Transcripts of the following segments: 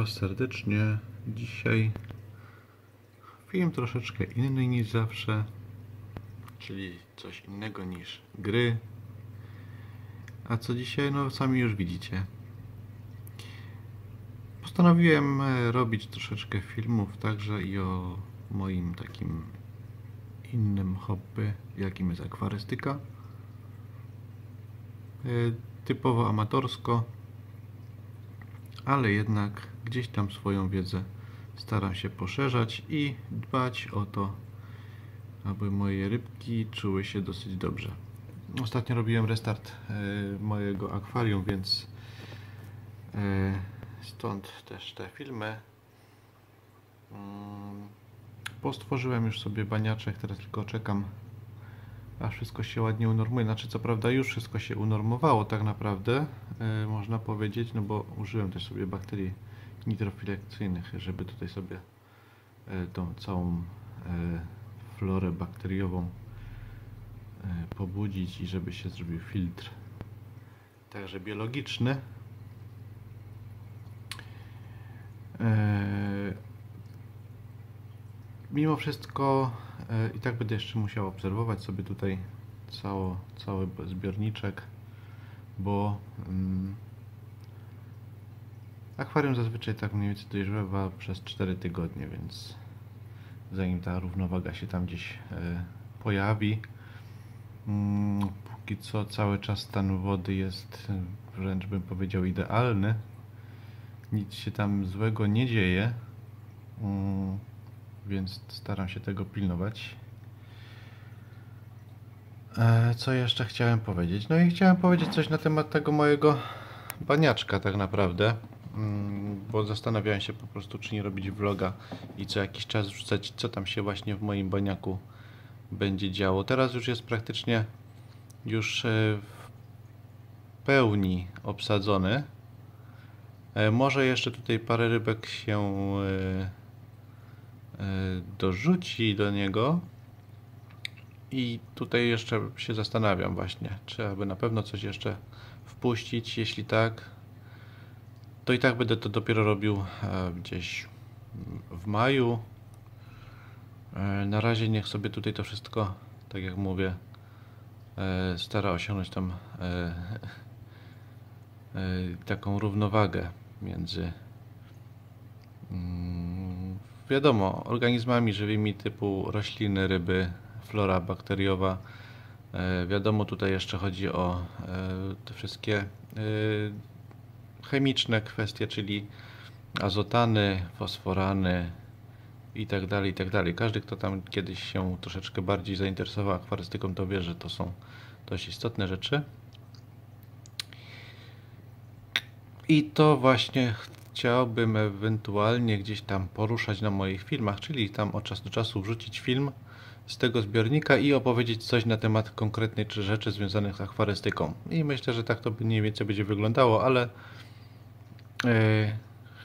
Was serdecznie. Dzisiaj film troszeczkę inny niż zawsze, czyli coś innego niż gry. A co dzisiaj? No, sami już widzicie. Postanowiłem e, robić troszeczkę filmów także i o moim takim innym hobby, jakim jest akwarystyka. E, Typowo amatorsko ale jednak gdzieś tam swoją wiedzę staram się poszerzać i dbać o to, aby moje rybki czuły się dosyć dobrze. Ostatnio robiłem restart e, mojego akwarium, więc e, stąd też te filmy. Mm, Postworzyłem już sobie baniaczek, teraz tylko czekam aż wszystko się ładnie unormuje. Znaczy, co prawda, już wszystko się unormowało, tak naprawdę, e, można powiedzieć, no bo użyłem też sobie bakterii nitrofilekcyjnych, żeby tutaj sobie e, tą całą e, florę bakteriową e, pobudzić i żeby się zrobił filtr także biologiczny. Mimo wszystko i tak będę jeszcze musiał obserwować sobie tutaj cało, cały zbiorniczek, bo mm, akwarium zazwyczaj tak mniej więcej dojrzewa przez 4 tygodnie, więc zanim ta równowaga się tam gdzieś e, pojawi, mm, póki co cały czas stan wody jest e, wręcz bym powiedział idealny. Nic się tam złego nie dzieje. Mm, więc staram się tego pilnować. E, Co jeszcze chciałem powiedzieć? No i chciałem powiedzieć coś na temat tego mojego baniaczka tak naprawdę, bo zastanawiałem się po prostu, czy nie robić vloga i co jakiś czas wrzucać, co tam się właśnie w moim baniaku będzie działo. Teraz już jest praktycznie już e, w pełni obsadzony. E, Może jeszcze tutaj parę rybek się e, dorzuci do niego. I tutaj jeszcze się zastanawiam właśnie, czy aby na pewno coś jeszcze wpuścić. Jeśli tak, to i tak będę to dopiero robił e, gdzieś w maju. E, Na razie niech sobie tutaj to wszystko, tak jak mówię, e, stara osiągnąć tam taką równowagę między mm, wiadomo, organizmami żywymi typu rośliny, ryby, flora bakteriowa. Wiadomo, tutaj jeszcze chodzi o te wszystkie chemiczne kwestie, czyli azotany, fosforany i tak dalej, i tak. Każdy, kto tam kiedyś się troszeczkę bardziej zainteresował akwarystyką, to wie, że to są dość istotne rzeczy. I to właśnie chciałbym ewentualnie gdzieś tam poruszać na moich filmach, czyli tam od czasu do czasu wrzucić film z tego zbiornika i opowiedzieć coś na temat konkretnej czy rzeczy związanych z akwarystyką. I myślę, że tak to mniej więcej będzie wyglądało, ale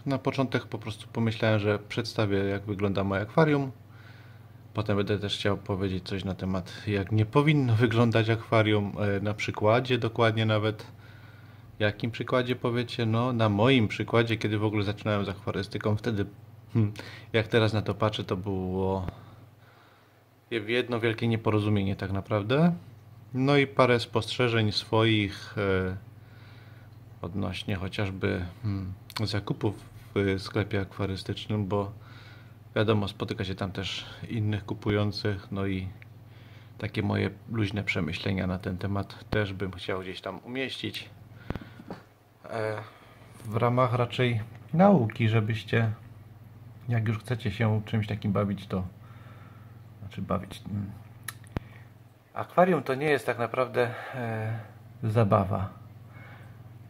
na początek po prostu pomyślałem, że przedstawię jak wygląda moje akwarium. Potem będę też chciał powiedzieć coś na temat jak nie powinno wyglądać akwarium, yy, na przykładzie dokładnie nawet. Jakim przykładzie powiecie? No, na moim przykładzie, kiedy w ogóle zaczynałem z akwarystyką, wtedy, hmm, jak teraz na to patrzę, to było jedno wielkie nieporozumienie tak naprawdę. No i parę spostrzeżeń swoich e, odnośnie chociażby hmm, zakupów w sklepie akwarystycznym, bo wiadomo, spotyka się tam też innych kupujących, no i takie moje luźne przemyślenia na ten temat też bym chciał gdzieś tam umieścić. E, w ramach raczej nauki, żebyście, jak już chcecie się czymś takim bawić, to znaczy bawić. mm. Akwarium to nie jest tak naprawdę e, zabawa,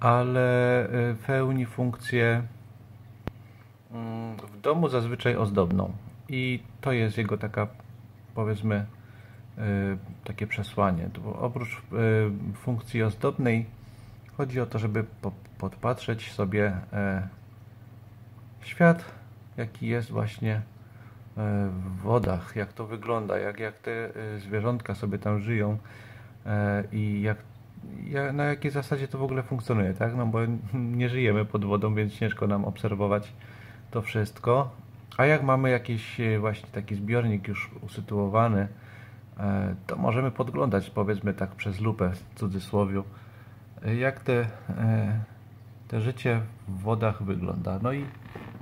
ale e, pełni funkcję mm, w domu zazwyczaj ozdobną. I to jest jego taka, powiedzmy, e, takie przesłanie. To oprócz e, funkcji ozdobnej chodzi o to, żeby po, podpatrzeć sobie świat, jaki jest właśnie w wodach, jak to wygląda, jak, jak te zwierzątka sobie tam żyją i jak na jakiej zasadzie to w ogóle funkcjonuje, tak? No bo nie żyjemy pod wodą, więc ciężko nam obserwować to wszystko. A jak mamy jakiś e, właśnie taki zbiornik już usytuowany, e, to możemy podglądać, powiedzmy tak przez lupę w cudzysłowiu, e, jak te, te życie w wodach wygląda. No i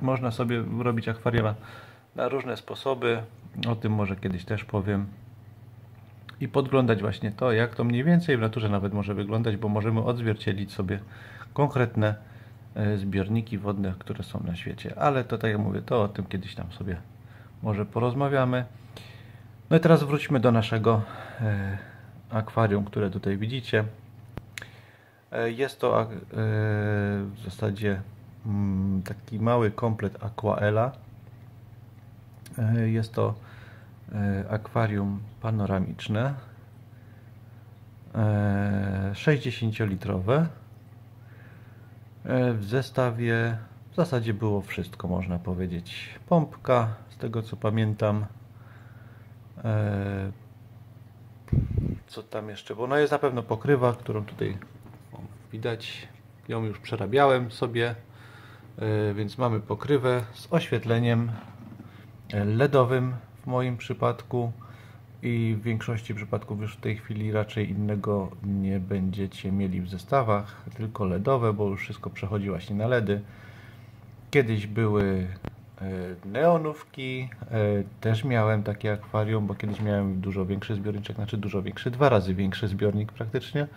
można sobie robić akwarium na różne sposoby. O tym może kiedyś też powiem. I podglądać właśnie to, jak to mniej więcej w naturze nawet może wyglądać, bo możemy odzwierciedlić sobie konkretne E, zbiorniki wodne, które są na świecie. Ale to tak jak mówię, to o tym kiedyś tam sobie może porozmawiamy. No i teraz wróćmy do naszego e, akwarium, które tutaj widzicie. E, jest to w zasadzie mm, taki mały komplet Aquaela. Jest to akwarium panoramiczne 60-litrowe E, w zestawie w zasadzie było wszystko, można powiedzieć. Pompka, z tego co pamiętam. E, co tam jeszcze? Bo no jest na pewno pokrywa, którą tutaj widać. Ją już przerabiałem sobie, e, więc mamy pokrywę z oświetleniem LEDowym w moim przypadku i w większości przypadków już w tej chwili raczej innego nie będziecie mieli w zestawach, tylko LEDowe, bo już wszystko przechodzi właśnie na LEDy. Kiedyś były e, neonówki, e, też miałem takie akwarium, bo kiedyś miałem dużo większy zbiorniczek, znaczy dużo większy, dwa razy większy zbiornik praktycznie,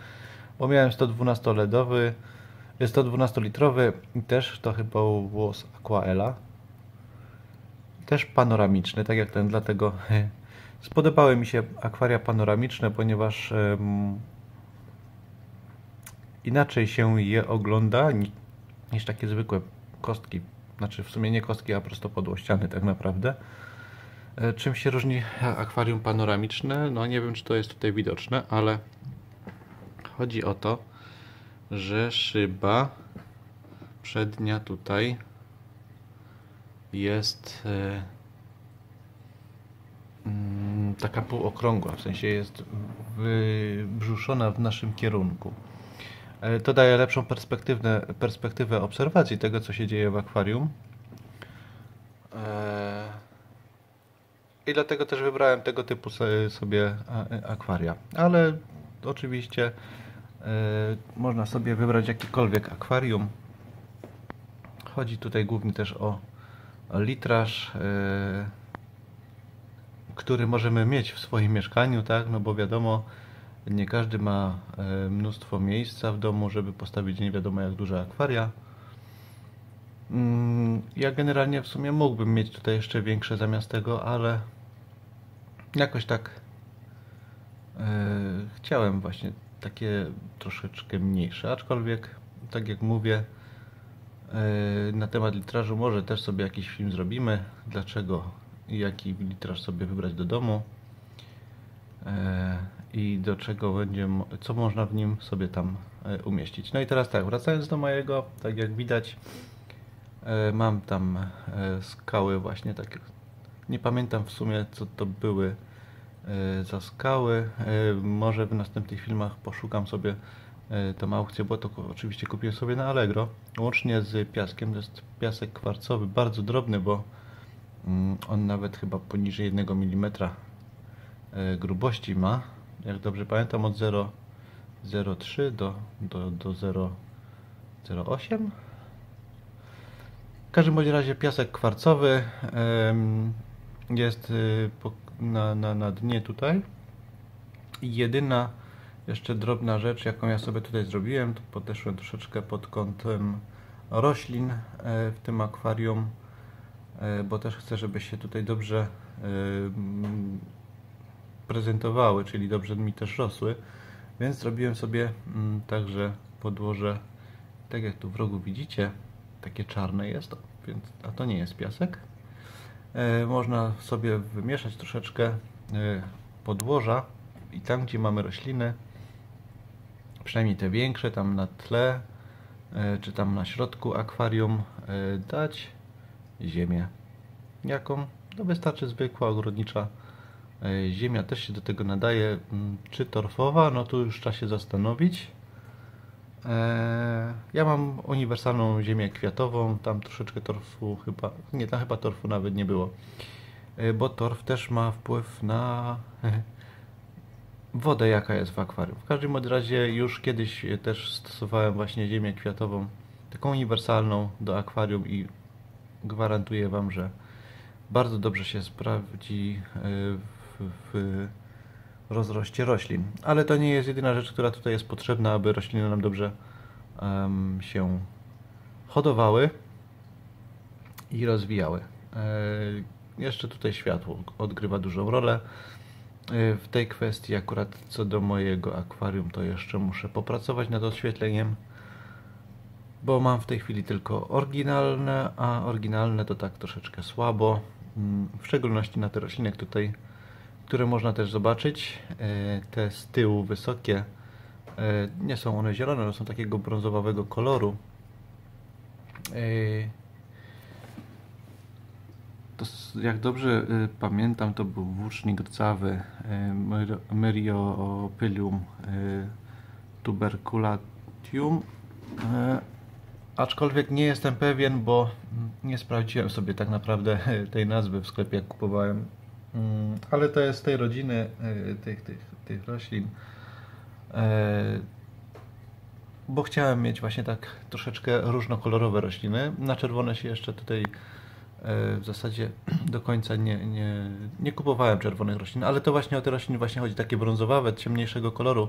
bo miałem 112 LEDowy, 112 litrowy i też to chyba było z Aquaela. Też panoramiczny, tak jak ten, dlatego Spodobały mi się akwaria panoramiczne, ponieważ um, inaczej się je ogląda niż takie zwykłe kostki. Znaczy w sumie nie kostki, a prosto podłościany tak naprawdę. E, czym się różni akwarium panoramiczne? No nie wiem, czy to jest tutaj widoczne, ale chodzi o to, że szyba przednia tutaj jest e, Mm, taka półokrągła, w sensie jest wybrzuszona w naszym kierunku. E, to daje lepszą perspektywę, perspektywę obserwacji tego, co się dzieje w akwarium. E, I dlatego też wybrałem tego typu sobie akwaria. Ale oczywiście można sobie wybrać jakikolwiek akwarium. Chodzi tutaj głównie też o litraż który możemy mieć w swoim mieszkaniu, tak? No bo wiadomo, nie każdy ma e, mnóstwo miejsca w domu, żeby postawić nie wiadomo jak duże akwaria. Mm, ja generalnie w sumie mógłbym mieć tutaj jeszcze większe zamiast tego, ale jakoś tak e, chciałem właśnie takie troszeczkę mniejsze, aczkolwiek tak jak mówię na temat litrażu może też sobie jakiś film zrobimy, dlaczego jaki litraż sobie wybrać do domu? E, i do czego będzie, co można w nim sobie tam e, umieścić. No i teraz tak, wracając do mojego, tak jak widać, e, mam tam skały właśnie takie, nie pamiętam w sumie co to były za skały, może w następnych filmach poszukam sobie tą aukcję, bo to oczywiście kupiłem sobie na Allegro, łącznie z piaskiem, to jest piasek kwarcowy, bardzo drobny, bo Mm, on nawet chyba poniżej 1 mm e, grubości ma. Jak dobrze pamiętam od 0,03 do, do, do 0,08 w każdym bądź razie piasek kwarcowy jest y, na, na, na dnie tutaj. Jedyna jeszcze drobna rzecz jaką ja sobie tutaj zrobiłem to podeszłem troszeczkę pod kątem roślin e, w tym akwarium E, bo też chcę, żeby się tutaj dobrze e, prezentowały, czyli dobrze mi też rosły. Więc zrobiłem sobie także podłoże, tak jak tu w rogu widzicie, takie czarne jest, więc, a to nie jest piasek. Można sobie wymieszać troszeczkę podłoża i tam, gdzie mamy rośliny, przynajmniej te większe, tam na tle, czy tam na środku akwarium, dać ziemię. Jaką? No wystarczy zwykła ogrodnicza e, ziemia też się do tego nadaje. Mm, czy torfowa? No tu już trzeba się zastanowić. E, ja mam uniwersalną ziemię kwiatową, tam troszeczkę torfu chyba, nie, tam chyba torfu nawet nie było, e, bo torf też ma wpływ na wodę jaka jest w akwarium. W każdym razie już kiedyś też stosowałem właśnie ziemię kwiatową, taką uniwersalną do akwarium i gwarantuję Wam, że bardzo dobrze się sprawdzi e, w, w rozroście roślin. Ale to nie jest jedyna rzecz, która tutaj jest potrzebna, aby rośliny nam dobrze um, się hodowały i rozwijały. E, jeszcze tutaj światło odgrywa dużą rolę. E, w tej kwestii akurat co do mojego akwarium to jeszcze muszę popracować nad oświetleniem bo mam w tej chwili tylko oryginalne, a oryginalne to tak troszeczkę słabo, mm, w szczególności na te rośliny tutaj, które można też zobaczyć. E, te z tyłu wysokie, e, nie są one zielone, one są takiego brązowego koloru. To, jak dobrze pamiętam, to był włócznik rdzawy Myriopylium tuberculatium Aczkolwiek nie jestem pewien, bo nie sprawdziłem sobie tak naprawdę tej nazwy w sklepie, jak kupowałem. Mm, ale to jest z tej rodziny tych, tych, tych roślin. Bo chciałem mieć właśnie tak troszeczkę różnokolorowe rośliny. Na czerwone się jeszcze tutaj w zasadzie do końca nie, nie, nie kupowałem czerwonych roślin, ale to właśnie o te rośliny właśnie chodzi, takie brązowawe, ciemniejszego koloru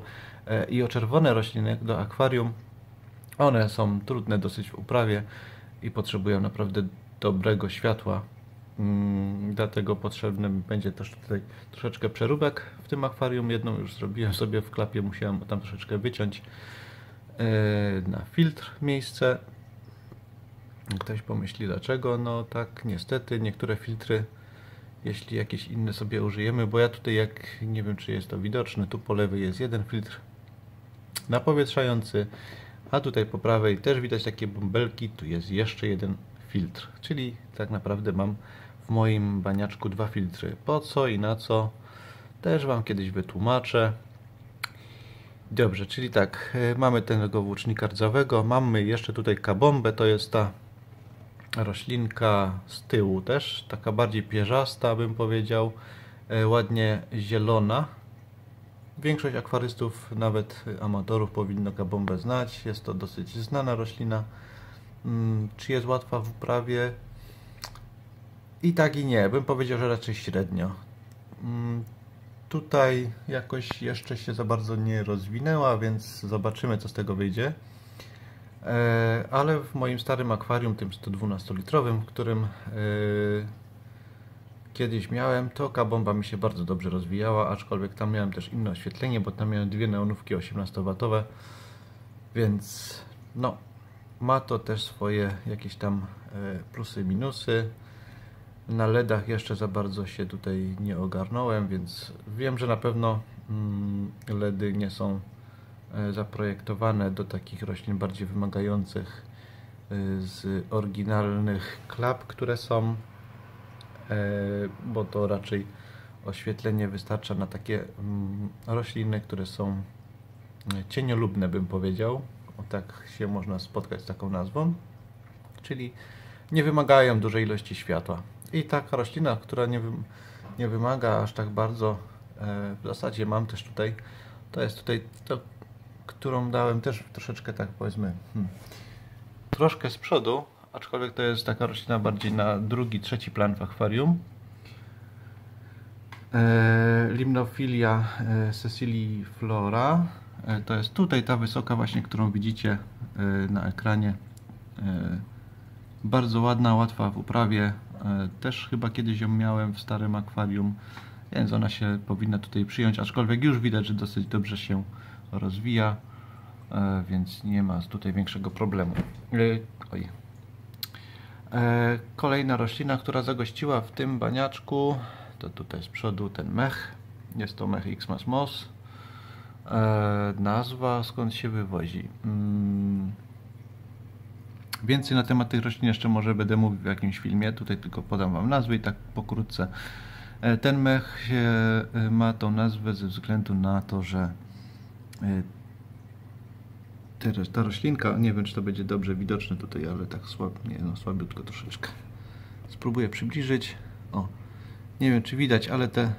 i o czerwone rośliny do akwarium one są trudne dosyć w uprawie i potrzebują naprawdę dobrego światła. Mm, dlatego potrzebny będzie też tutaj troszeczkę przeróbek w tym akwarium. Jedną już zrobiłem sobie w klapie, musiałem tam troszeczkę wyciąć e, na filtr miejsce. Ktoś pomyśli dlaczego? No tak, niestety niektóre filtry, jeśli jakieś inne sobie użyjemy, bo ja tutaj jak, nie wiem czy jest to widoczne, tu po lewej jest jeden filtr napowietrzający, a tutaj po prawej też widać takie bąbelki, tu jest jeszcze jeden filtr, czyli tak naprawdę mam w moim baniaczku dwa filtry. Po co i na co? Też Wam kiedyś wytłumaczę. Dobrze, czyli tak, e, mamy tego włócznika rdzawego, mamy jeszcze tutaj kabombę, to jest ta roślinka z tyłu też, taka bardziej pierzasta bym powiedział, e, ładnie zielona, Większość akwarystów, nawet amatorów, powinno kabombę znać. Jest to dosyć znana roślina. Mm, czy jest łatwa w uprawie? I tak i nie. Bym powiedział, że raczej średnio. Mm, tutaj jakoś jeszcze się za bardzo nie rozwinęła, więc zobaczymy, co z tego wyjdzie. E, ale w moim starym akwarium, tym 112-litrowym, w którym e, kiedyś miałem, to kabomba mi się bardzo dobrze rozwijała, aczkolwiek tam miałem też inne oświetlenie, bo tam miałem dwie neonówki 18W, więc no, ma to też swoje jakieś tam e, plusy, minusy. Na LEDach jeszcze za bardzo się tutaj nie ogarnąłem, więc wiem, że na pewno mm, LEDy nie są zaprojektowane do takich roślin bardziej wymagających e, z oryginalnych klap, które są E, bo to raczej oświetlenie wystarcza na takie mm, rośliny, które są e, cieniolubne bym powiedział. O tak się można spotkać z taką nazwą. Czyli nie wymagają dużej ilości światła. I taka roślina, która nie, nie wymaga aż tak bardzo, e, w zasadzie mam też tutaj, to jest tutaj, to, którą dałem też troszeczkę tak powiedzmy, hmm, troszkę z przodu, aczkolwiek to jest taka roślina bardziej na drugi, trzeci plan w akwarium. E, Limnofilia e, Cecilii flora. E, to jest tutaj ta wysoka właśnie, którą widzicie e, na ekranie. E, bardzo ładna, łatwa w uprawie. E, też chyba kiedyś ją miałem w starym akwarium, więc ona się powinna tutaj przyjąć, aczkolwiek już widać, że dosyć dobrze się rozwija, więc nie ma tutaj większego problemu. Oj, E, kolejna roślina, która zagościła w tym baniaczku, to tutaj z przodu ten mech. Jest to mech Xmas Moss. E, nazwa skąd się wywozi. Mm. Więcej na temat tych roślin jeszcze może będę mówił w jakimś filmie. Tutaj tylko podam Wam nazwę i tak pokrótce. E, ten mech ma tą nazwę ze względu na to, że Teraz ta roślinka, nie wiem czy to będzie dobrze widoczne tutaj, ale tak słab, nie, no, słabiutko troszeczkę. Spróbuję przybliżyć. O, nie wiem czy widać, ale te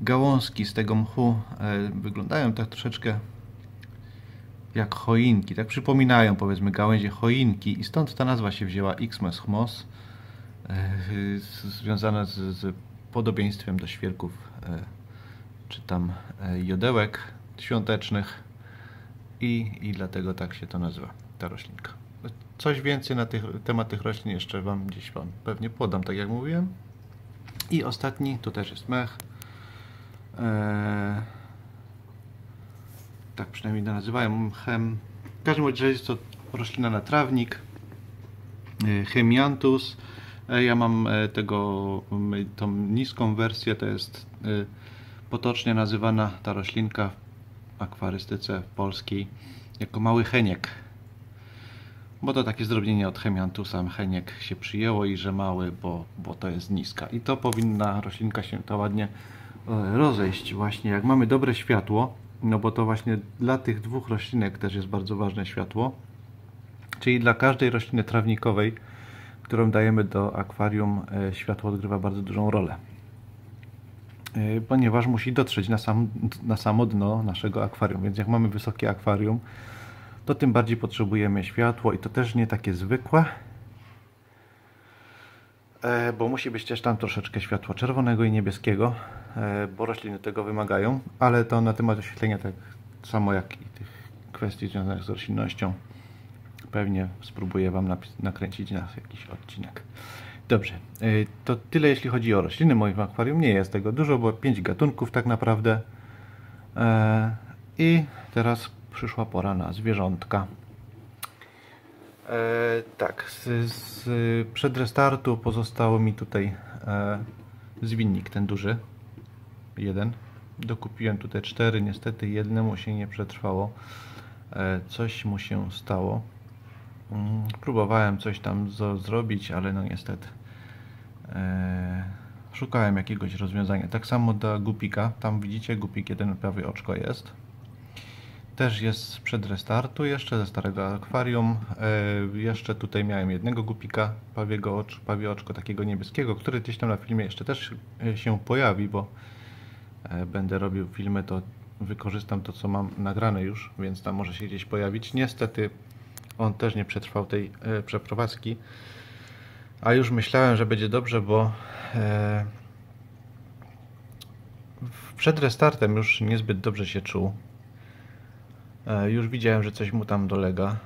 gałązki z tego mchu e, wyglądają tak troszeczkę jak choinki, tak przypominają powiedzmy gałęzie choinki i stąd ta nazwa się wzięła Xmas chmos e, związana z, z podobieństwem do świerków e, czy tam e, jodełek świątecznych i, i dlatego tak się to nazywa, ta roślinka. Coś więcej na tych, temat tych roślin jeszcze Wam gdzieś Wam pewnie podam, tak jak mówiłem. I ostatni, to też jest mech. Eee, tak przynajmniej to nazywają mchem. W każdym razie jest to roślina na trawnik. E, Hemianthus. E, ja mam e, tego, tą niską wersję, to jest potocznie nazywana ta roślinka akwarystyce polskiej jako mały heniek. Bo to takie zdrobnienie od Hemianthusa heniek się przyjęło i że mały, bo, bo to jest niska. I to powinna roślinka się to ładnie rozejść właśnie. Jak mamy dobre światło, no bo to właśnie dla tych dwóch roślinek też jest bardzo ważne światło. Czyli dla każdej rośliny trawnikowej, którą dajemy do akwarium, e, światło odgrywa bardzo dużą rolę. E, ponieważ musi dotrzeć na, sam, na samo dno naszego akwarium. Więc jak mamy wysokie akwarium, to tym bardziej potrzebujemy światło i to też nie takie zwykłe, e, bo musi być też tam troszeczkę światła czerwonego i niebieskiego, E, bo rośliny tego wymagają, ale to na temat oświetlenia tak samo jak i tych kwestii związanych z roślinnością pewnie spróbuję Wam nakręcić na jakiś odcinek. Dobrze, e, to tyle jeśli chodzi o rośliny. W moim akwarium nie jest tego dużo, bo 5 gatunków tak naprawdę. E, I teraz przyszła pora na zwierzątka. tak, z, z przed restartu pozostało mi tutaj zwinnik, ten duży, jeden. Dokupiłem tutaj cztery, niestety jednemu się nie przetrwało. E, coś mu się stało. Mm, próbowałem coś tam zrobić, ale no niestety e, szukałem jakiegoś rozwiązania. Tak samo do gupika. Tam widzicie, gupik jeden prawie oczko jest. Też jest przed restartu, jeszcze ze starego akwarium. E, jeszcze tutaj miałem jednego gupika, pawiego ocz, pawie oczko takiego niebieskiego, który gdzieś tam na filmie jeszcze też się pojawi, bo E, będę robił filmy, to wykorzystam to, co mam nagrane już, więc tam może się gdzieś pojawić. Niestety on też nie przetrwał tej e, przeprowadzki, a już myślałem, że będzie dobrze, bo e, przed restartem już niezbyt dobrze się czuł. Już widziałem, że coś mu tam dolega.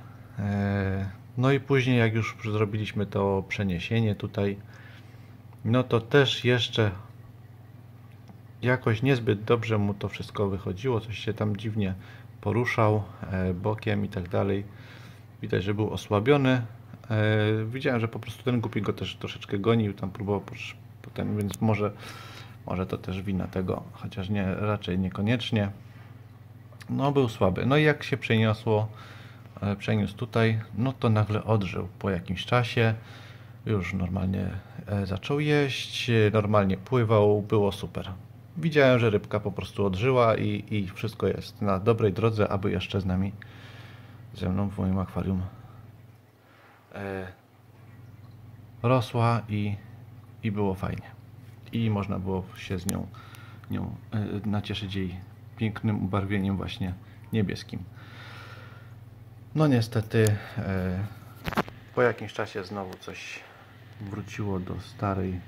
No i później, jak już zrobiliśmy to przeniesienie tutaj, no to też jeszcze jakoś niezbyt dobrze mu to wszystko wychodziło, coś się tam dziwnie poruszał e, bokiem i tak dalej. Widać, że był osłabiony. E, widziałem, że po prostu ten głupi go też troszeczkę gonił, tam próbował potem, więc może, może to też wina tego, chociaż nie, raczej niekoniecznie. No, był słaby. No i jak się przeniosło, e, przeniósł tutaj, no to nagle odżył po jakimś czasie. Już normalnie zaczął jeść, normalnie pływał, było super widziałem, że rybka po prostu odżyła i, i wszystko jest na dobrej drodze, aby jeszcze z nami, ze mną w moim akwarium e, rosła i, i było fajnie. I można było się z nią, nią e, nacieszyć jej pięknym ubarwieniem właśnie niebieskim. No niestety e, po jakimś czasie znowu coś wróciło do starej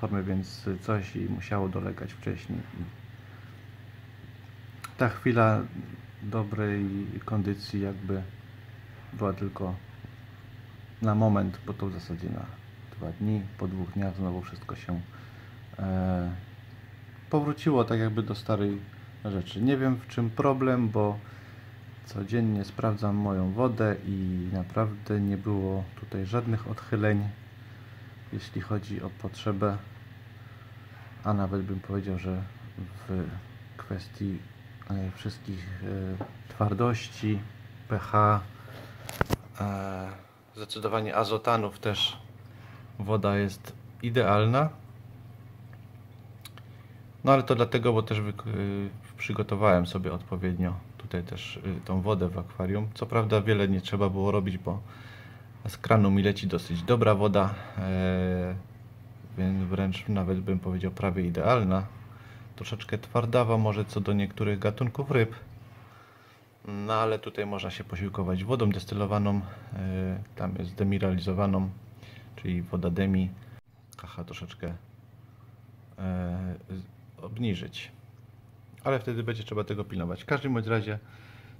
formy, więc coś musiało dolegać wcześniej. Ta chwila dobrej kondycji jakby była tylko na moment, bo to w zasadzie na dwa dni, po dwóch dniach znowu wszystko się e, powróciło tak jakby do starej rzeczy. Nie wiem w czym problem, bo codziennie sprawdzam moją wodę i naprawdę nie było tutaj żadnych odchyleń jeśli chodzi o potrzebę, a nawet bym powiedział, że w kwestii e, wszystkich e, twardości, pH, e, zdecydowanie azotanów też woda jest idealna. No ale to dlatego, bo też przygotowałem sobie odpowiednio tutaj też y, tą wodę w akwarium. Co prawda wiele nie trzeba było robić, bo z kranu mi leci dosyć dobra woda, e, więc wręcz nawet bym powiedział prawie idealna. Troszeczkę twardawa może co do niektórych gatunków ryb. No ale tutaj można się posiłkować wodą destylowaną, e, tam jest demineralizowaną, czyli woda demi. KH troszeczkę e, obniżyć. Ale wtedy będzie trzeba tego pilnować. W każdym bądź razie,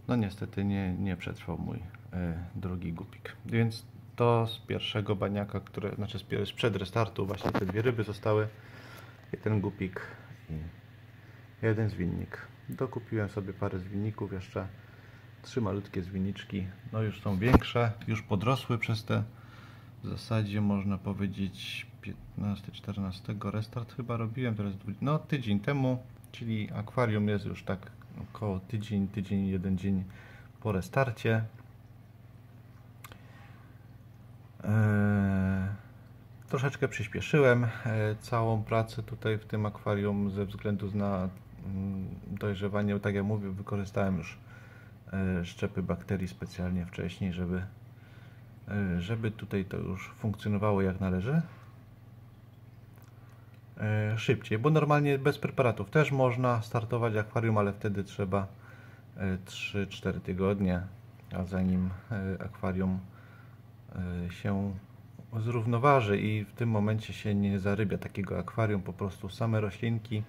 no niestety nie, nie przetrwał mój e, drugi gupik. Więc to z pierwszego baniaka, które, znaczy z, sprzed restartu właśnie te dwie ryby zostały. Ten gupik i jeden zwinnik. Dokupiłem sobie parę zwinników jeszcze. Trzy malutkie zwinniczki. No już są większe, już podrosły przez te w zasadzie można powiedzieć 15-14 restart chyba robiłem, teraz no tydzień temu, czyli akwarium jest już tak około tydzień, tydzień, jeden dzień po restarcie. Eee, troszeczkę przyspieszyłem eee, całą pracę tutaj w tym akwarium ze względu na mm, dojrzewanie, tak jak mówię, wykorzystałem już szczepy bakterii specjalnie wcześniej, żeby E, żeby tutaj to już funkcjonowało jak należy? E, szybciej, bo normalnie bez preparatów też można startować akwarium, ale wtedy trzeba 3-4 e, tygodnie, a zanim akwarium się zrównoważy i w tym momencie się nie zarybia takiego akwarium, po prostu same roślinki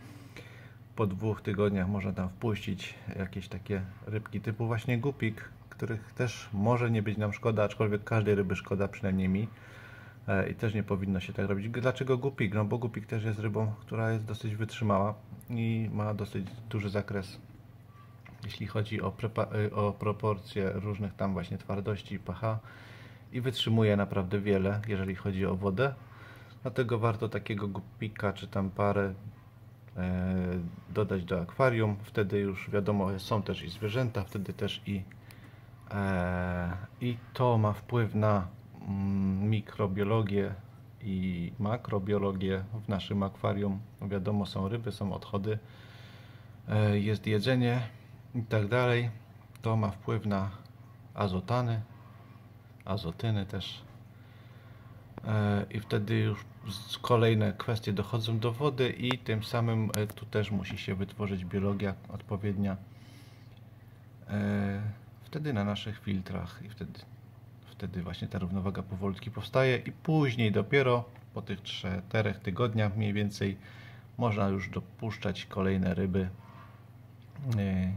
po dwóch tygodniach można tam wpuścić jakieś takie rybki typu właśnie gupik, których też może nie być nam szkoda, aczkolwiek każdej ryby szkoda, przynajmniej mi. E, I też nie powinno się tak robić. Dlaczego gupik? No bo gupik też jest rybą, która jest dosyć wytrzymała i ma dosyć duży zakres, jeśli chodzi o, e, o proporcje różnych tam właśnie twardości pH i wytrzymuje naprawdę wiele, jeżeli chodzi o wodę. Dlatego warto takiego gupika czy tam parę dodać do akwarium. Wtedy już wiadomo, są też i zwierzęta, wtedy też i E, I to ma wpływ na mm, mikrobiologię i makrobiologię w naszym akwarium. Wiadomo, są ryby, są odchody, e, jest jedzenie i tak dalej. To ma wpływ na azotany, azotyny też. E, I wtedy już kolejne kwestie dochodzą do wody i tym samym tu też musi się wytworzyć biologia odpowiednia wtedy na naszych filtrach i wtedy, wtedy właśnie ta równowaga powolutki powstaje i później dopiero po tych czterech tygodniach mniej więcej można już dopuszczać kolejne ryby. Yy,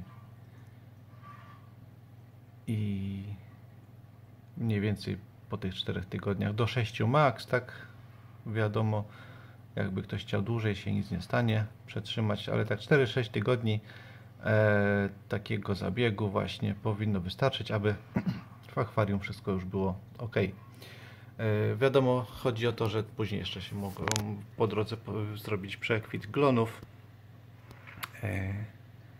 i mniej więcej po tych czterech tygodniach do 6 max, tak wiadomo, jakby ktoś chciał dłużej się nic nie stanie, przetrzymać, ale tak 4-6 tygodni e, takiego zabiegu właśnie powinno wystarczyć, aby w akwarium wszystko już było ok. E, wiadomo, chodzi o to, że później jeszcze się mogą po drodze zrobić przekwit glonów, e,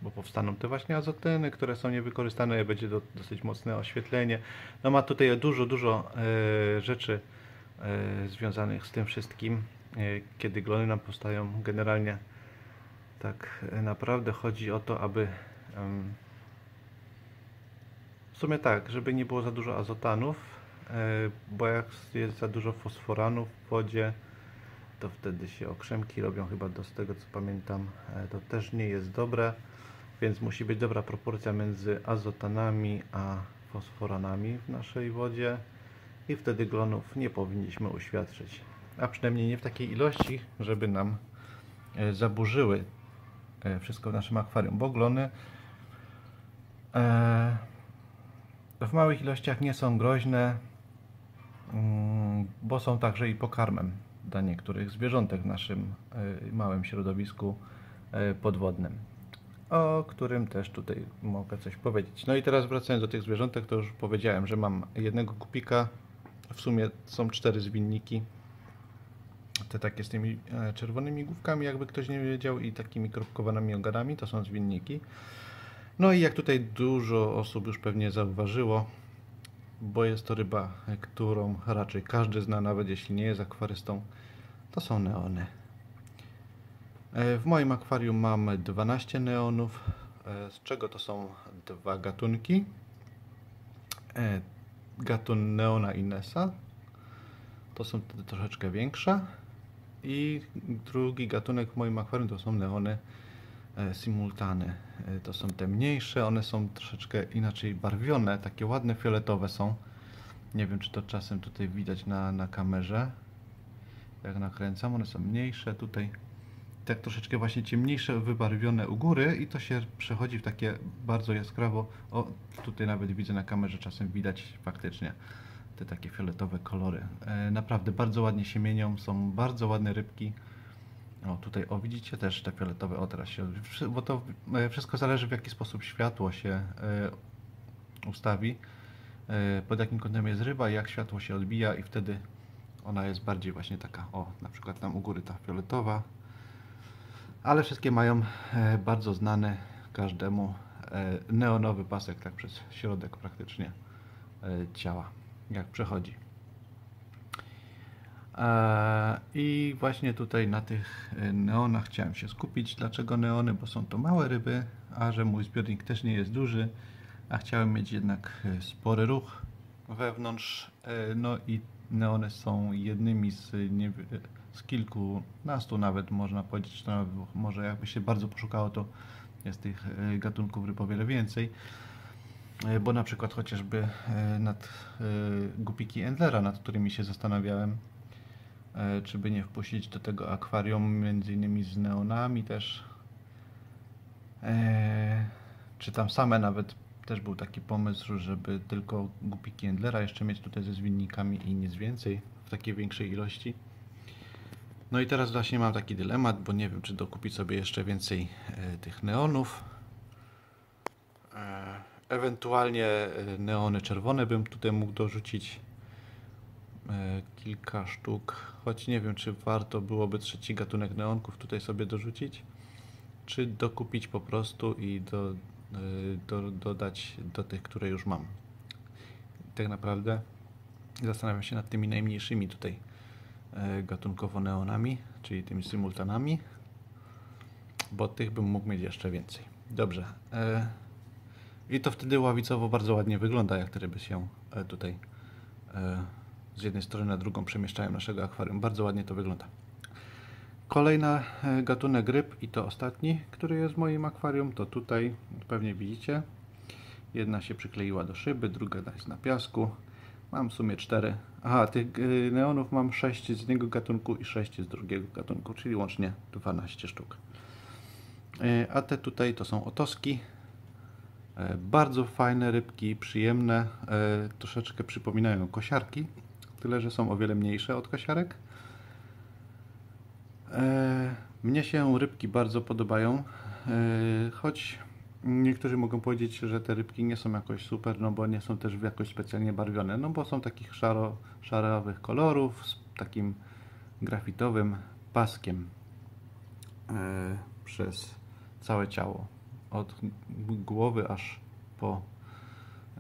bo powstaną te właśnie azotyny, które są niewykorzystane, będzie do, dosyć mocne oświetlenie. No ma tutaj dużo, dużo e, rzeczy związanych z tym wszystkim, e, kiedy glony nam powstają generalnie tak naprawdę chodzi o to, aby w sumie tak, żeby nie było za dużo azotanów, e, bo jak jest za dużo fosforanów w wodzie, to wtedy się okrzemki robią chyba do tego co pamiętam. E, to też nie jest dobre, więc musi być dobra proporcja między azotanami a fosforanami w naszej wodzie i wtedy glonów nie powinniśmy uświadczyć. A przynajmniej nie w takiej ilości, żeby nam e, zaburzyły E, wszystko w naszym akwarium. Boglony e, w małych ilościach nie są groźne, mm, bo są także i pokarmem dla niektórych zwierzątek w naszym małym środowisku podwodnym, o którym też tutaj mogę coś powiedzieć. No i teraz wracając do tych zwierzątek, to już powiedziałem, że mam jednego kupika, w sumie są cztery zwinniki, te takie z tymi e, czerwonymi główkami, jakby ktoś nie wiedział, i takimi kropkowanymi ogarami, to są zwinniki. No i jak tutaj dużo osób już pewnie zauważyło, bo jest to ryba, którą raczej każdy zna, nawet jeśli nie jest akwarystą, to są neony. E, w moim akwarium mam 12 neonów, e, z czego to są dwa gatunki. E, gatun Neona Inesa. To są wtedy troszeczkę większe. I drugi gatunek w moim akwarium to są neony e, simultany. To są te mniejsze, one są troszeczkę inaczej barwione, takie ładne fioletowe są. Nie wiem, czy to czasem tutaj widać na, na kamerze. Jak nakręcam, one są mniejsze. Tutaj tak troszeczkę właśnie ciemniejsze, wybarwione u góry i to się przechodzi w takie bardzo jaskrawo. O, tutaj nawet widzę na kamerze, czasem widać faktycznie te takie fioletowe kolory. E, naprawdę bardzo ładnie się mienią, są bardzo ładne rybki. O, tutaj, o widzicie też te fioletowe, o teraz się, bo to e, wszystko zależy w jaki sposób światło się e, ustawi, pod jakim kątem jest ryba, jak światło się odbija i wtedy ona jest bardziej właśnie taka, o, na przykład tam u góry ta fioletowa, ale wszystkie mają e, bardzo znany każdemu e, neonowy pasek, tak przez środek praktycznie e, ciała, jak przechodzi. I właśnie tutaj na tych neonach chciałem się skupić. Dlaczego neony? Bo są to małe ryby, a że mój zbiornik też nie jest duży, a chciałem mieć jednak spory ruch wewnątrz. No i neony są jednymi z z kilkunastu nawet można powiedzieć, to może jakby się bardzo poszukało, to jest tych e, gatunków ryb o wiele więcej. E, bo na przykład chociażby e, nad gupiki Endlera, nad którymi się zastanawiałem, czy by nie wpuścić do tego akwarium, między innymi z neonami też. Czy tam same nawet też był taki pomysł, żeby tylko gupiki Endlera jeszcze mieć tutaj ze zwinnikami i nic więcej w takiej większej ilości. No i teraz właśnie mam taki dylemat, bo nie wiem, czy dokupić sobie jeszcze więcej e, tych neonów. E, ewentualnie e, neony czerwone bym tutaj mógł dorzucić kilka sztuk, choć nie wiem, czy warto byłoby trzeci gatunek neonków tutaj sobie dorzucić, czy dokupić po prostu i do, do, dodać do tych, które już mam. Tak naprawdę zastanawiam się nad tymi najmniejszymi tutaj gatunkowo neonami, czyli tymi symultanami, bo tych bym mógł mieć jeszcze więcej. Dobrze. E, I to wtedy ławicowo bardzo ładnie wygląda, jak ryby się e, tutaj z jednej strony na drugą przemieszczają naszego akwarium. Bardzo ładnie to wygląda. Kolejna gatunek ryb i to ostatni, który jest w moim akwarium, to tutaj pewnie widzicie. Jedna się przykleiła do szyby, druga jest na piasku. Mam w sumie cztery. Aha, tych y, neonów mam 6 z jednego gatunku i 6 z drugiego gatunku, czyli łącznie 12 sztuk. Y, a te tutaj to są otoski. Y, bardzo fajne rybki, przyjemne. Troszeczkę przypominają kosiarki, tyle że są o wiele mniejsze od kosiarek. Mnie się rybki bardzo podobają, choć Niektórzy mogą powiedzieć, że te rybki nie są jakoś super, no bo nie są też jakoś specjalnie barwione, no bo są takich szaro, szarowych kolorów z takim grafitowym paskiem e, przez całe ciało. Od głowy aż po,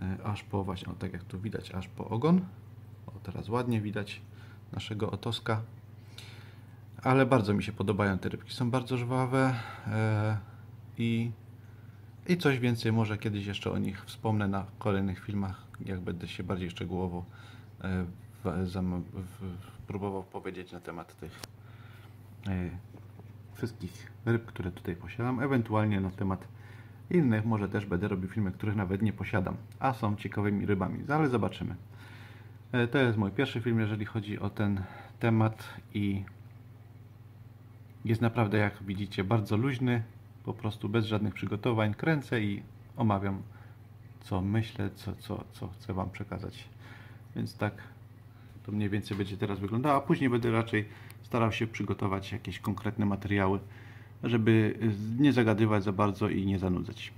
e, aż po właśnie, o, tak jak tu widać, aż po ogon. O, teraz ładnie widać naszego otoska. Ale bardzo mi się podobają te rybki. Są bardzo żwawe e, i i coś więcej może kiedyś jeszcze o nich wspomnę na kolejnych filmach, jak będę się bardziej szczegółowo e, w, w, próbował powiedzieć na temat tych e, wszystkich ryb, które tutaj posiadam, ewentualnie na temat innych, może też będę robił filmy, których nawet nie posiadam, a są ciekawymi rybami, ale zobaczymy. E, to jest mój pierwszy film, jeżeli chodzi o ten temat i jest naprawdę, jak widzicie, bardzo luźny, po prostu bez żadnych przygotowań kręcę i omawiam co myślę, co, co, co chcę Wam przekazać. Więc tak to mniej więcej będzie teraz wyglądało, a później będę raczej starał się przygotować jakieś konkretne materiały, żeby nie zagadywać za bardzo i nie zanudzać.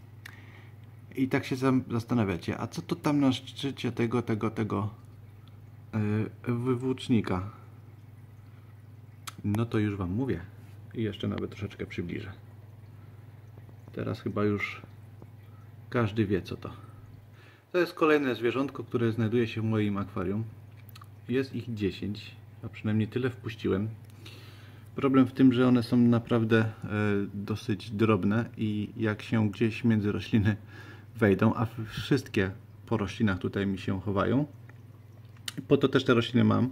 I tak się zastanawiacie, a co to tam na szczycie tego, tego, tego yy, wywłócznika? No to już Wam mówię i jeszcze nawet troszeczkę przybliżę. Teraz chyba już każdy wie co to. To jest kolejne zwierzątko, które znajduje się w moim akwarium. Jest ich 10, a przynajmniej tyle wpuściłem. Problem w tym, że one są naprawdę e, dosyć drobne i jak się gdzieś między rośliny wejdą, a wszystkie po roślinach tutaj mi się chowają, po to też te rośliny mam,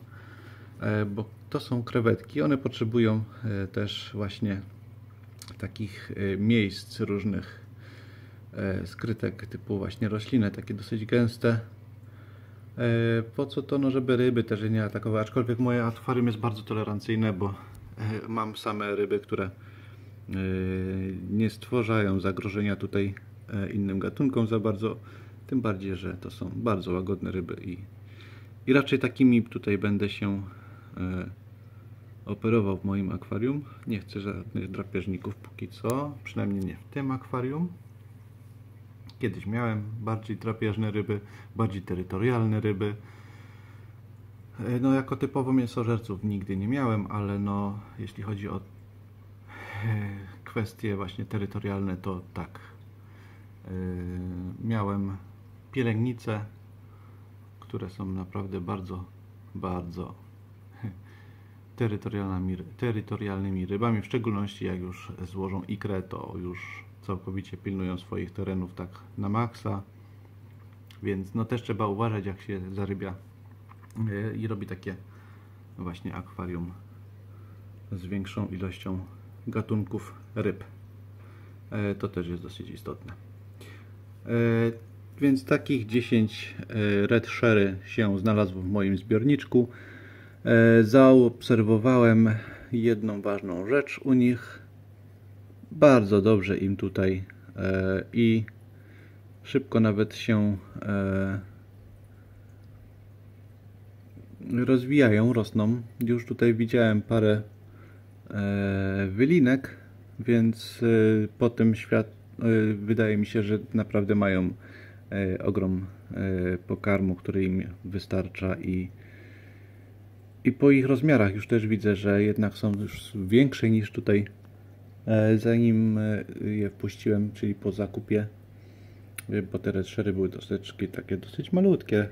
e, bo to są krewetki. One potrzebują e, też właśnie takich miejsc różnych skrytek typu właśnie rośliny, takie dosyć gęste. Po co to? No żeby ryby też nie atakowały, aczkolwiek moje akwarium jest bardzo tolerancyjne, bo E, mam same ryby, które e, nie stwarzają zagrożenia tutaj e, innym gatunkom za bardzo. Tym bardziej, że to są bardzo łagodne ryby i, i raczej takimi tutaj będę się operował w moim akwarium. Nie chcę żadnych drapieżników póki co, przynajmniej nie w tym akwarium. Kiedyś miałem bardziej drapieżne ryby, bardziej terytorialne ryby. E, no jako typowo mięsożerców nigdy nie miałem, ale no jeśli chodzi o e, kwestie właśnie terytorialne, to tak. E, miałem pielęgnice, które są naprawdę bardzo, bardzo terytorialnymi, terytorialnymi rybami, w szczególności jak już złożą ikrę, to już całkowicie pilnują swoich terenów tak na maksa. Więc no też trzeba uważać jak się zarybia i robi takie właśnie akwarium z większą ilością gatunków ryb. E, to też jest dosyć istotne. E, więc takich 10 e, red sherry się znalazło w moim zbiorniczku. Zaobserwowałem jedną ważną rzecz u nich. Bardzo dobrze im tutaj i szybko nawet się rozwijają, rosną. Już tutaj widziałem parę e, wylinek, więc e, po tym świat e, wydaje mi się, że naprawdę mają ogrom pokarmu, który im wystarcza i i po ich rozmiarach już też widzę, że jednak są już większe niż tutaj zanim je wpuściłem, czyli po zakupie bo te redszery były dosyć takie dosyć malutkie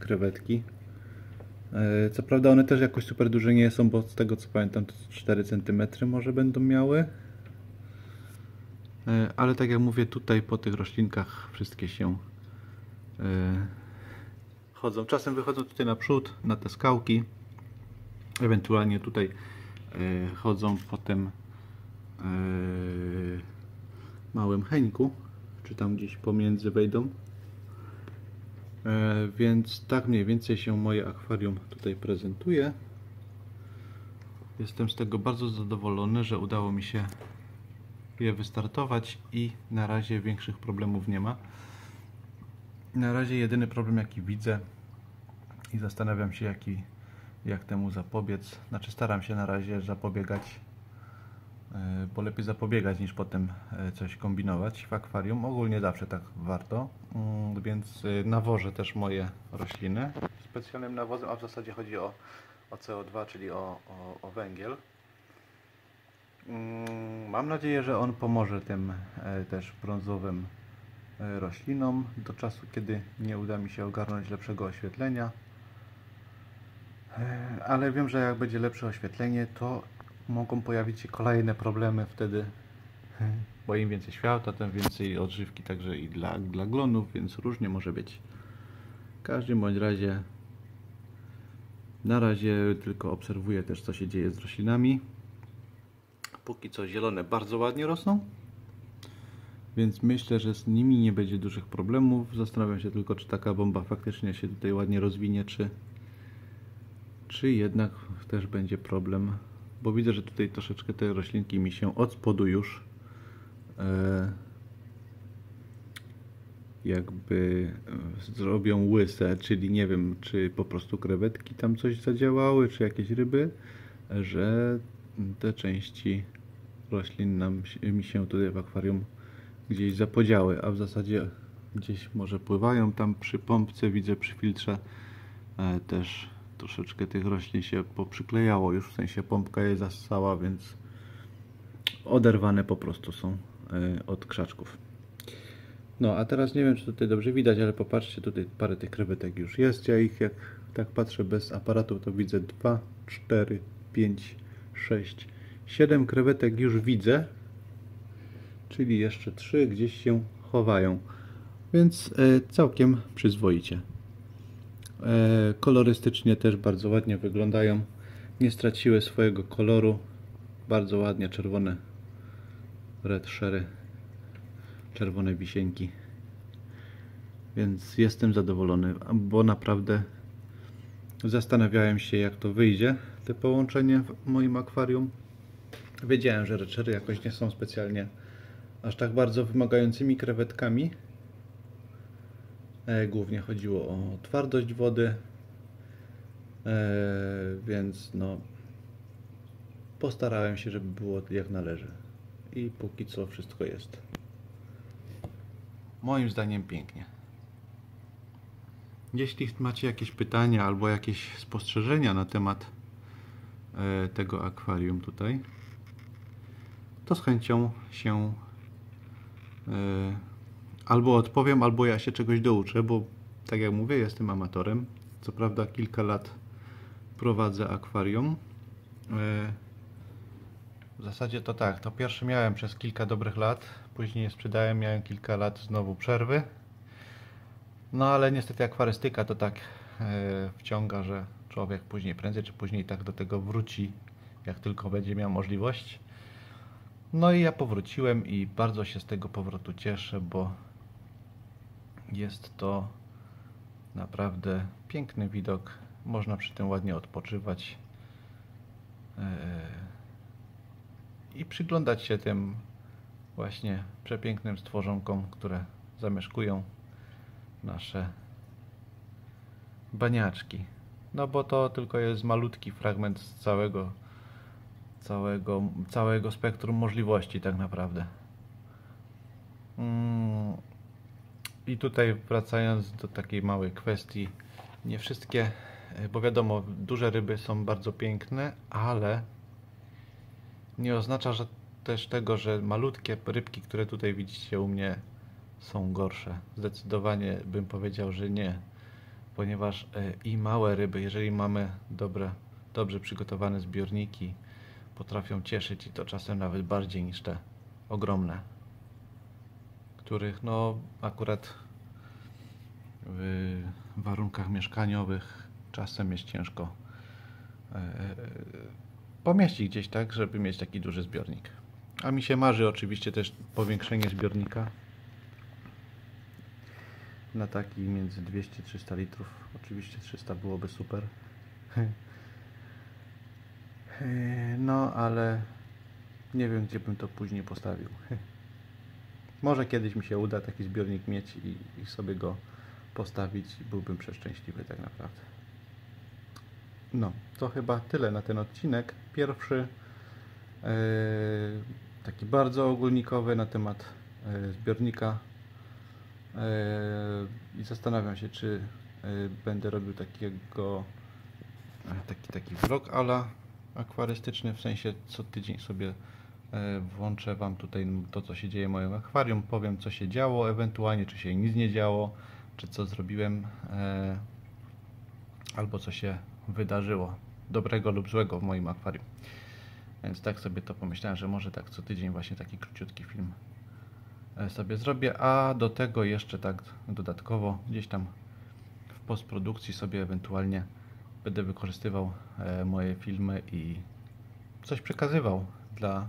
krewetki E, co prawda one też jakoś super duże nie są, bo z tego co pamiętam to 4 cm może będą miały. E, ale tak jak mówię, tutaj po tych roślinkach wszystkie się e, chodzą. Czasem wychodzą tutaj naprzód, na te skałki. Ewentualnie tutaj chodzą po tym małym heńku, czy tam gdzieś pomiędzy wejdą. E, więc tak mniej więcej się moje akwarium tutaj prezentuje. Jestem z tego bardzo zadowolony, że udało mi się je wystartować i na razie większych problemów nie ma. Na razie jedyny problem jaki widzę i zastanawiam się jaki, jak temu zapobiec. Znaczy staram się na razie zapobiegać E, bo lepiej zapobiegać niż potem e, coś kombinować w akwarium. Ogólnie zawsze tak warto, mm, więc e, nawożę też moje rośliny specjalnym nawozem, a w zasadzie chodzi o, o CO2, czyli o, o, o węgiel. Mm, mam nadzieję, że on pomoże tym też brązowym roślinom do czasu, kiedy nie uda mi się ogarnąć lepszego oświetlenia. Ale wiem, że jak będzie lepsze oświetlenie, to mogą pojawić się kolejne problemy wtedy, bo im więcej światła, tym więcej odżywki także i dla, dla glonów, więc różnie może być. W każdym bądź razie na razie tylko obserwuję też co się dzieje z roślinami. Póki co zielone bardzo ładnie rosną. Więc myślę, że z nimi nie będzie dużych problemów. Zastanawiam się tylko, czy taka bomba faktycznie się tutaj ładnie rozwinie, czy, czy jednak też będzie problem? Bo widzę, że tutaj troszeczkę te roślinki mi się od spodu już e, jakby zrobią łyse, czyli nie wiem, czy po prostu krewetki tam coś zadziałały, czy jakieś ryby, że te części roślin nam, mi się tutaj w akwarium gdzieś zapodziały, a w zasadzie gdzieś może pływają tam przy pompce, widzę przy filtrze e, też troszeczkę tych roślin się poprzyklejało już, w sensie pompka je zassała, więc oderwane po prostu są e, od krzaczków. No, a teraz nie wiem, czy tutaj dobrze widać, ale popatrzcie, tutaj parę tych krewetek już jest. Ja ich, jak tak patrzę bez aparatu, to widzę 2, 4, 5, 6, 7 krewetek już widzę, czyli jeszcze 3 gdzieś się chowają, więc e, całkiem przyzwoicie. E, kolorystycznie też bardzo ładnie wyglądają, nie straciły swojego koloru, bardzo ładnie czerwone red czerwone wisienki. Więc jestem zadowolony, bo naprawdę zastanawiałem się jak to wyjdzie, te połączenie w moim akwarium. Wiedziałem, że reczery jakoś nie są specjalnie aż tak bardzo wymagającymi krewetkami. E, głównie chodziło o twardość wody, e, więc no postarałem się, żeby było jak należy. I póki co wszystko jest. Moim zdaniem pięknie. Jeśli macie jakieś pytania albo jakieś spostrzeżenia na temat e, tego akwarium tutaj, to z chęcią się albo odpowiem, albo ja się czegoś douczę, bo tak jak mówię, jestem amatorem. Co prawda kilka lat prowadzę akwarium. E, w zasadzie to tak, to pierwszy miałem przez kilka dobrych lat, później sprzedałem, miałem kilka lat znowu przerwy. No ale niestety akwarystyka to tak e, wciąga, że człowiek później, prędzej czy później tak do tego wróci, jak tylko będzie miał możliwość. No i ja powróciłem i bardzo się z tego powrotu cieszę, bo jest to naprawdę piękny widok. Można przy tym ładnie odpoczywać e, i przyglądać się tym właśnie przepięknym stworzonkom, które zamieszkują nasze baniaczki. No bo to tylko jest malutki fragment z całego, całego, całego spektrum możliwości tak naprawdę. Mm. I tutaj wracając do takiej małej kwestii, nie wszystkie, bo wiadomo, duże ryby są bardzo piękne, ale nie oznacza że też tego, że malutkie rybki, które tutaj widzicie u mnie są gorsze. Zdecydowanie bym powiedział, że nie. Ponieważ e, i małe ryby, jeżeli mamy dobre, dobrze przygotowane zbiorniki, potrafią cieszyć i to czasem nawet bardziej niż te ogromne, których no akurat w warunkach mieszkaniowych czasem jest ciężko e, e, pomieścić gdzieś tak, żeby mieć taki duży zbiornik. A mi się marzy oczywiście też powiększenie zbiornika na taki między 200-300 litrów. Oczywiście 300 byłoby super. No, ale nie wiem, gdzie bym to później postawił. Może kiedyś mi się uda taki zbiornik mieć i, i sobie go postawić. Byłbym przeszczęśliwy tak naprawdę. No, to chyba tyle na ten odcinek. Pierwszy, yy, taki bardzo ogólnikowy na temat yy, zbiornika Yy, i zastanawiam się, czy będę robił takiego e, taki, taki vlog ala akwarystyczny, w sensie co tydzień sobie e, włączę Wam tutaj to, co się dzieje w moim akwarium, powiem, co się działo, ewentualnie, czy się nic nie działo, czy co zrobiłem, e, albo co się wydarzyło, dobrego lub złego w moim akwarium. Więc tak sobie to pomyślałem, że może tak co tydzień właśnie taki króciutki film E, sobie zrobię, a do tego jeszcze tak dodatkowo gdzieś tam w postprodukcji sobie ewentualnie będę wykorzystywał e, moje filmy i coś przekazywał dla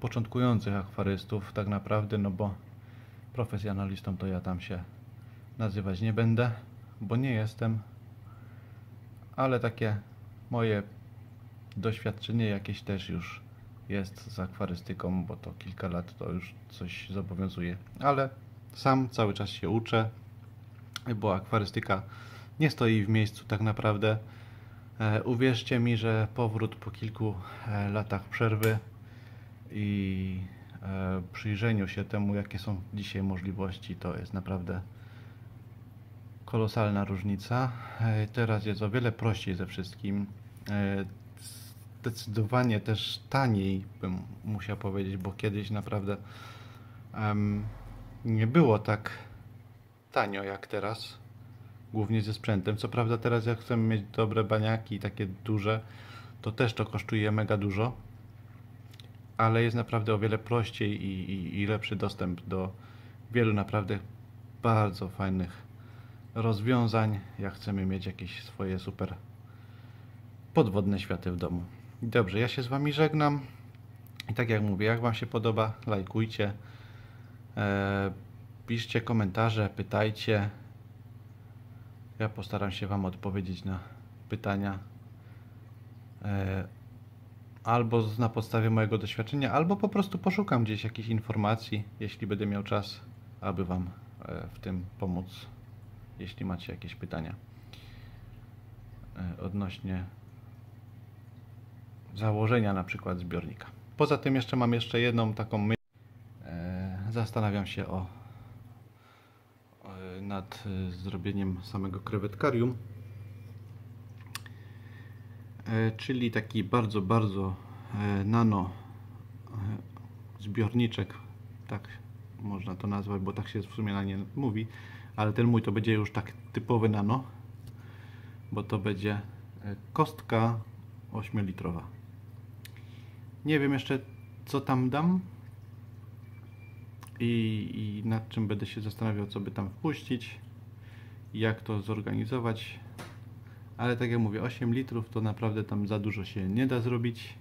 początkujących akwarystów tak naprawdę, no bo profesjonalistą to ja tam się nazywać nie będę, bo nie jestem, ale takie moje doświadczenie jakieś też już jest z akwarystyką, bo to kilka lat to już coś zobowiązuje. Ale sam cały czas się uczę, bo akwarystyka nie stoi w miejscu tak naprawdę. E, uwierzcie mi, że powrót po kilku e, latach przerwy i e, przyjrzeniu się temu, jakie są dzisiaj możliwości, to jest naprawdę kolosalna różnica. Teraz jest o wiele prościej ze wszystkim zdecydowanie też taniej, bym musiał powiedzieć, bo kiedyś naprawdę nie było tak tanio jak teraz, głównie ze sprzętem. Co prawda teraz jak chcemy mieć dobre baniaki, takie duże, to też to kosztuje mega dużo, ale jest naprawdę o wiele prościej i, i, i lepszy dostęp do wielu naprawdę bardzo fajnych rozwiązań, jak chcemy mieć jakieś swoje super podwodne światy w domu. Dobrze, ja się z Wami żegnam. I tak jak mówię, jak Wam się podoba, lajkujcie, e, piszcie komentarze, pytajcie. Ja postaram się Wam odpowiedzieć na pytania. E, albo na podstawie mojego doświadczenia, albo po prostu poszukam gdzieś jakichś informacji, jeśli będę miał czas, aby Wam e, w tym pomóc, jeśli macie jakieś pytania e, odnośnie założenia na przykład zbiornika. Poza tym jeszcze mam jeszcze jedną taką myśl. E, zastanawiam się o, nad zrobieniem samego krewetkarium. Czyli taki bardzo, bardzo nano zbiorniczek, tak można to nazwać, bo tak się w sumie na nie mówi, ale ten mój to będzie już tak typowy nano, bo to będzie kostka 8 litrowa. Nie wiem jeszcze co tam dam i, i nad czym będę się zastanawiał, co by tam wpuścić, jak to zorganizować. Ale tak jak mówię, 8 litrów to naprawdę tam za dużo się nie da zrobić,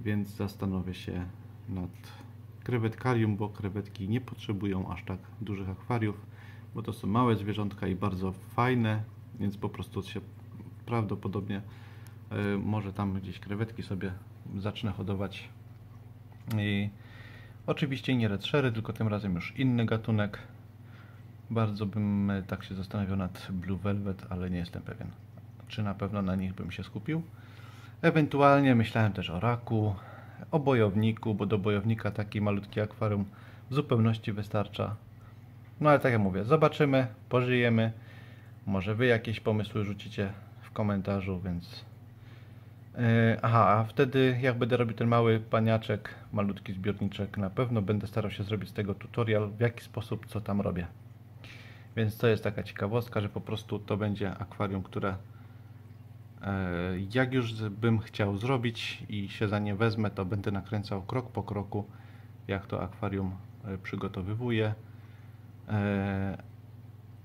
więc zastanowię się nad krewetkarium, bo krewetki nie potrzebują aż tak dużych akwariów, bo to są małe zwierzątka i bardzo fajne, więc po prostu się prawdopodobnie y, może tam gdzieś krewetki sobie zacznę hodować. I oczywiście nie red sherry, tylko tym razem już inny gatunek. Bardzo bym e, tak się zastanawiał nad Blue Velvet, ale nie jestem pewien, czy na pewno na nich bym się skupił. Ewentualnie myślałem też o raku, o bojowniku, bo do bojownika taki malutki akwarium w zupełności wystarcza. No ale tak jak mówię, zobaczymy, pożyjemy. Może Wy jakieś pomysły rzucicie w komentarzu, więc E, aha, a wtedy jak będę robił ten mały paniaczek, malutki zbiorniczek, na pewno będę starał się zrobić z tego tutorial, w jaki sposób, co tam robię. Więc to jest taka ciekawostka, że po prostu to będzie akwarium, które jak już bym chciał zrobić i się za nie wezmę, to będę nakręcał krok po kroku, jak to akwarium e, przygotowywuję.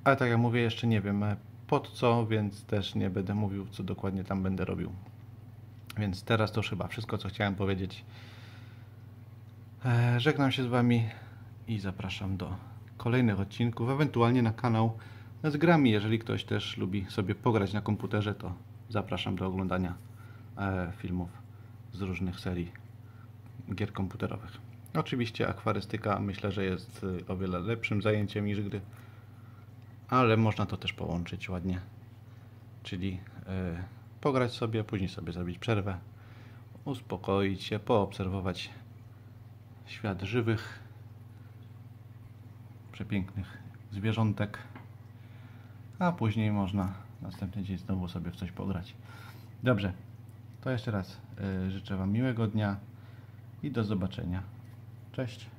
Ale tak jak mówię, jeszcze nie wiem pod co, więc też nie będę mówił, co dokładnie tam będę robił. Więc teraz to chyba wszystko, co chciałem powiedzieć. E, żegnam się z Wami i zapraszam do kolejnych odcinków, ewentualnie na kanał z grami. Jeżeli ktoś też lubi sobie pograć na komputerze, to zapraszam do oglądania e, filmów z różnych serii gier komputerowych. Oczywiście akwarystyka myślę, że jest e, o wiele lepszym zajęciem niż gry, ale można to też połączyć ładnie. Czyli pograć sobie, później sobie zrobić przerwę, uspokoić się, poobserwować świat żywych, przepięknych zwierzątek, a później można następny dzień znowu sobie w coś pograć. Dobrze, to jeszcze raz y, życzę Wam miłego dnia i do zobaczenia. Cześć.